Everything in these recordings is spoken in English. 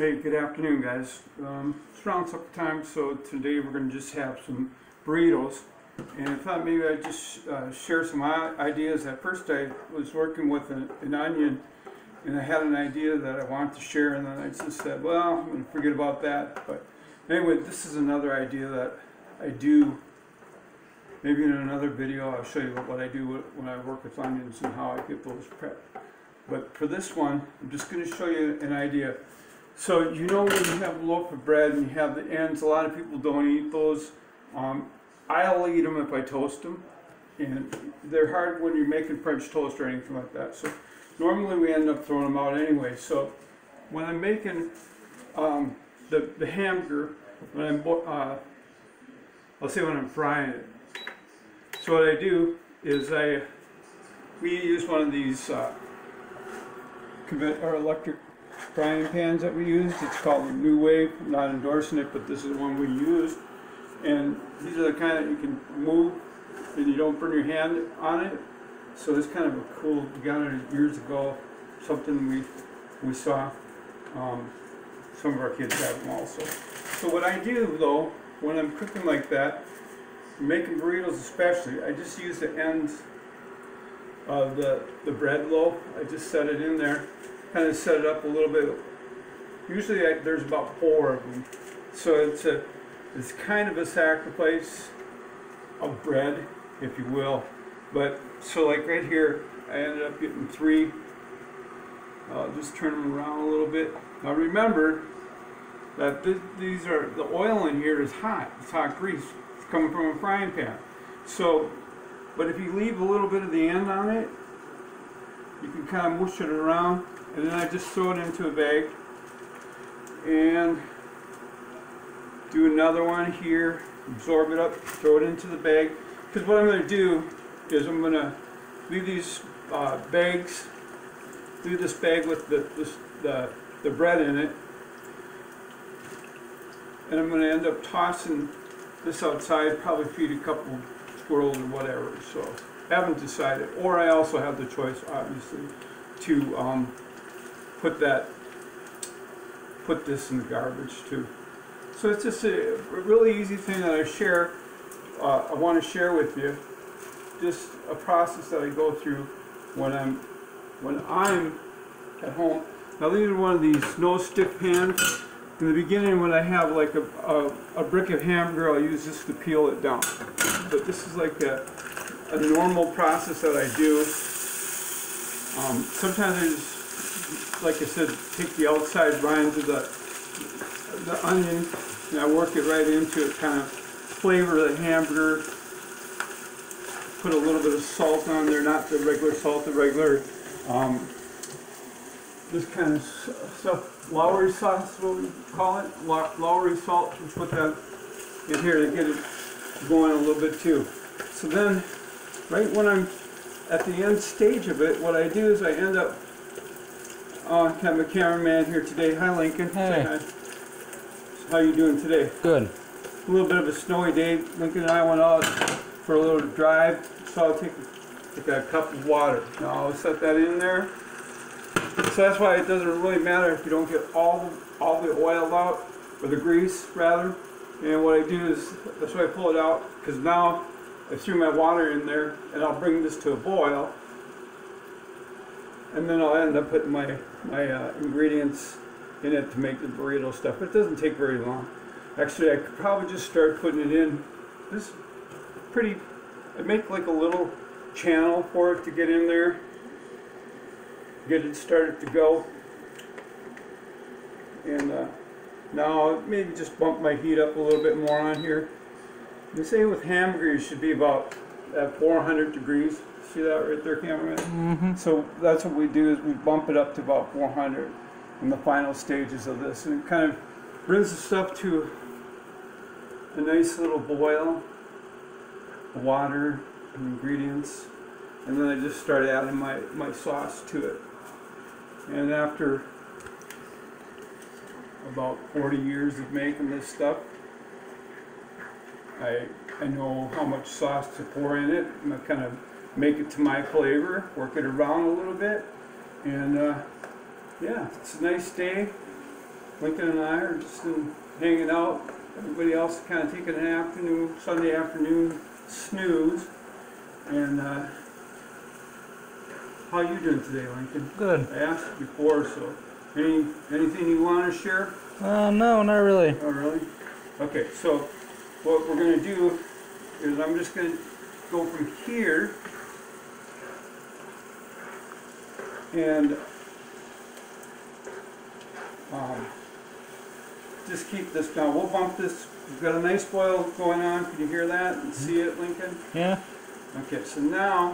Hey, good afternoon, guys. Um, it's around supper time, so today we're going to just have some burritos. And I thought maybe I'd just uh, share some ideas. At first, I was working with an, an onion, and I had an idea that I wanted to share, and then I just said, well, I'm going to forget about that. But anyway, this is another idea that I do. Maybe in another video, I'll show you what, what I do when I work with onions and how I get those prepped. But for this one, I'm just going to show you an idea. So you know when you have a loaf of bread and you have the ends, a lot of people don't eat those. Um, I'll eat them if I toast them. And they're hard when you're making French toast or anything like that. So normally we end up throwing them out anyway. So when I'm making um, the, the hamburger, when I'm uh, I'll say when I'm frying it. So what I do is I, we use one of these uh, or electric frying pans that we used. It's called the New Wave. I'm not endorsing it, but this is one we used. And these are the kind that you can move and you don't burn your hand on it. So it's kind of a cool, we got it years ago, something we, we saw. Um, some of our kids have them also. So what I do though, when I'm cooking like that, making burritos especially, I just use the ends of the, the bread loaf. I just set it in there, kind of set it up a little bit. Usually I, there's about four of them. So it's a, it's kind of a sacrifice of bread, if you will. But, so like right here, I ended up getting three. Just turn them around a little bit. Now remember that th- these are, the oil in here is hot. It's hot grease. It's coming from a frying pan. So, but if you leave a little bit of the end on it, you can kind of mush it around. And then I just throw it into a bag. And do another one here, absorb it up, throw it into the bag. Because what I'm going to do is I'm going to leave these uh, bags, leave this bag with the, this, the, the bread in it. And I'm going to end up tossing this outside, probably feed a couple squirrels or whatever. So haven't decided. Or I also have the choice, obviously, to um, put that, put this in the garbage too. So it's just a, really easy thing that I share. Uh, I want to share with you. Just a process that I go through when I'm when I'm at home. Now these are one of these no stick pans. In the beginning, when I have like a, a, a brick of hamburger, I'll use this to peel it down. But this is like a, a normal process that I do. Um, sometimes I just, like I said, take the outside rinds of the the onion and I work it right into it, kind of flavor the hamburger. Put a little bit of salt on there, not the regular salt, the regular, um, this kind of stuff, Lawry sauce, what we call it, Low- Lawry salt. We put that in here to get it going a little bit too. So then, right when I'm at the end stage of it, what I do is I end up, uh, have a cameraman here today. Hi, Lincoln. Hey. hi. How you doing today? Good. A little bit of a snowy day. Lincoln and I went out for a little drive, so I'll take, take a cup of water. Now I'll set that in there. So that's why it doesn't really matter if you don't get all the, all the oil out, or the grease rather. And what I do is, that's why I pull it out, because now I threw my water in there, and I'll bring this to a boil. And then I'll end up putting my, my uh, ingredients in it to make the burrito stuff. But it doesn't take very long. Actually, I could probably just start putting it in. This pretty, I make like a little channel for it to get in there. Get it started to go. And uh, now I'll maybe just bump my heat up a little bit more on here. They say with hamburger you should be about at 400 degrees. See that right there, cameraman? Mm-hmm. So that's what we do is we bump it up to about 400 in the final stages of this, and it kind of brings the stuff to a nice little boil, water, and ingredients, and then I just start adding my, my sauce to it. And after about 40 years of making this stuff, I, I know how much sauce to pour in it, and I kind of make it to my flavor, work it around a little bit, and uh, yeah, it's a nice day. Lincoln and I are just hanging out. Everybody else kind of taking an afternoon, Sunday afternoon snooze. And uh, how you doing today, Lincoln? Good. I asked before, so any anything you want to share? Uh, no, not really. Oh, really? Okay, so what we're gonna do is I'm just gonna go from here and um, just keep this down. We'll bump this. We've got a nice boil going on. Can you hear that and see it, Lincoln? Yeah? Okay, so now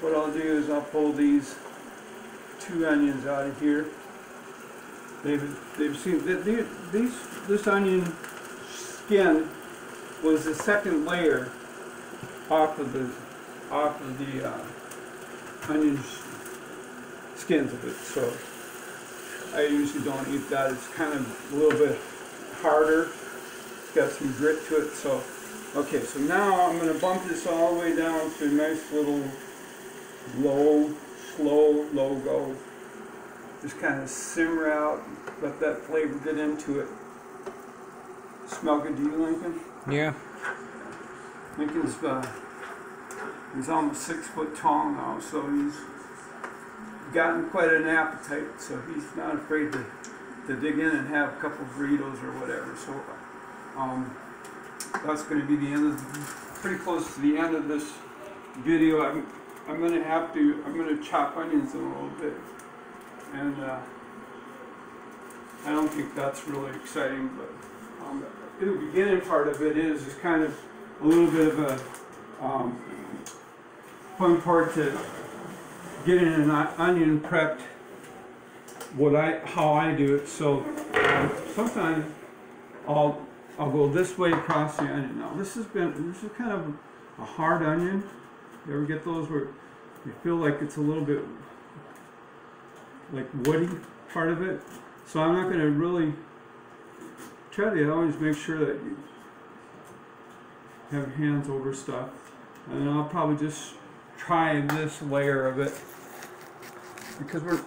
what I'll do is I'll pull these two onions out of here. They've, they've seen, th- th- these, this onion skin was the second layer off of the, off of the, uh, onion s- skins of it, so I usually don't eat that, it's kind of a little bit harder, it's got some grit to it, so, okay, so now I'm gonna bump this all the way down to a nice little low, slow, low go. Just kind of simmer out, let that flavor get into it. Smell good to you, Lincoln? Yeah. Lincoln's uh, he's almost six foot tall now, so he's gotten quite an appetite. So he's not afraid to, to dig in and have a couple burritos or whatever. So um, that's going to be the end of pretty close to the end of this video. I'm I'm going to have to I'm going to chop onions in a little bit, and uh, I don't think that's really exciting, but um, the beginning part of it is is kind of a little bit of a um, fun part to getting an onion prepped. What I how I do it. So um, sometimes I'll I'll go this way across the onion. Now this has been this is kind of a hard onion. You ever get those where you feel like it's a little bit like woody part of it? So I'm not going to really try to always make sure that you have your hands over stuff. And I'll probably just try this layer of it because we're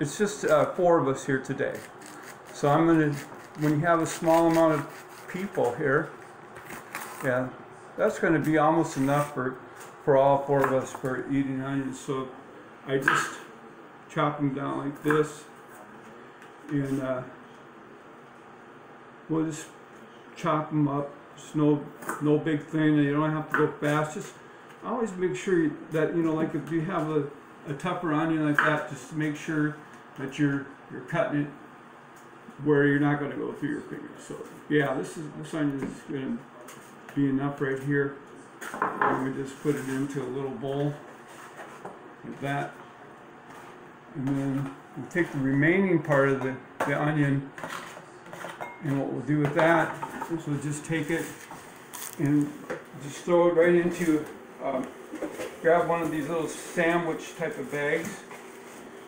it's just uh, four of us here today. So I'm gonna when you have a small amount of people here, yeah, that's gonna be almost enough for for all four of us for eating onions. So I just chop them down like this, and uh, we'll just chop them up. It's no no big thing. You don't have to go fast. Just always make sure that you know, like if you have a, a tougher onion like that, just make sure that you're you're cutting it where you're not going to go through your fingers. So yeah, this is this onion is going to be enough right here. And we just put it into a little bowl like that, and then we'll take the remaining part of the, the onion and what we'll do with that is we'll just take it and just throw it right into, um, grab one of these little sandwich type of bags.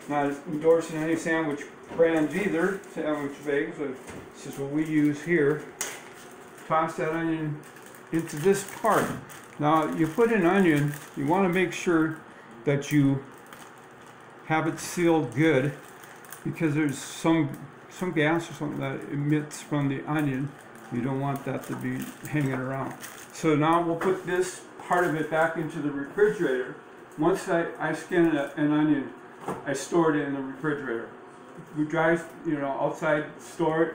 Not endorsing any sandwich brands either, sandwich bags, but it's just what we use here. Toss that onion into this part. Now, you put an onion, you want to make sure that you have it sealed good because there's some some gas or something that emits from the onion. You don't want that to be hanging around. So now we'll put this part of it back into the refrigerator. Once I, I skin a, an onion, I store it in the refrigerator. We dry, you know, outside, store it.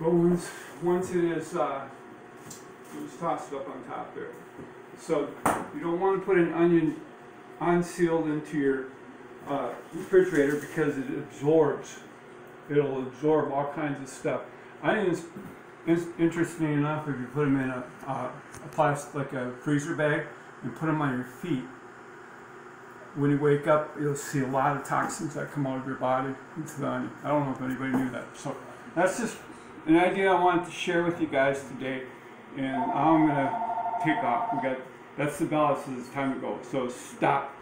But once, once it is, uh, just toss it up on top there. So you don't want to put an onion unsealed into your uh, refrigerator because it absorbs it'll absorb all kinds of stuff. Onions, is interesting enough, if you put them in a, a plastic, like a freezer bag, and put them on your feet, when you wake up, you'll see a lot of toxins that come out of your body into the onion. I don't know if anybody knew that. So that's just an idea I wanted to share with you guys today. And I'm gonna take off. We got that's the bell. It's time to go. So stop.